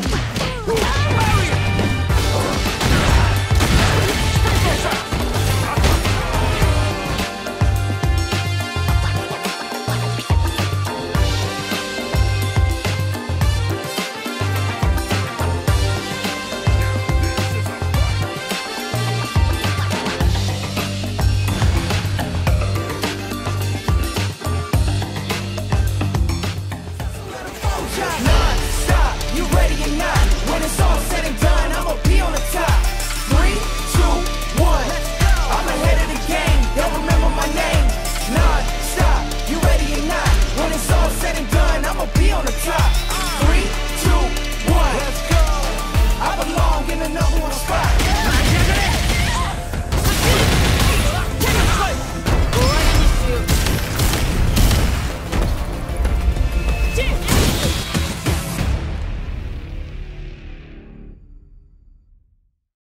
Yeah. No.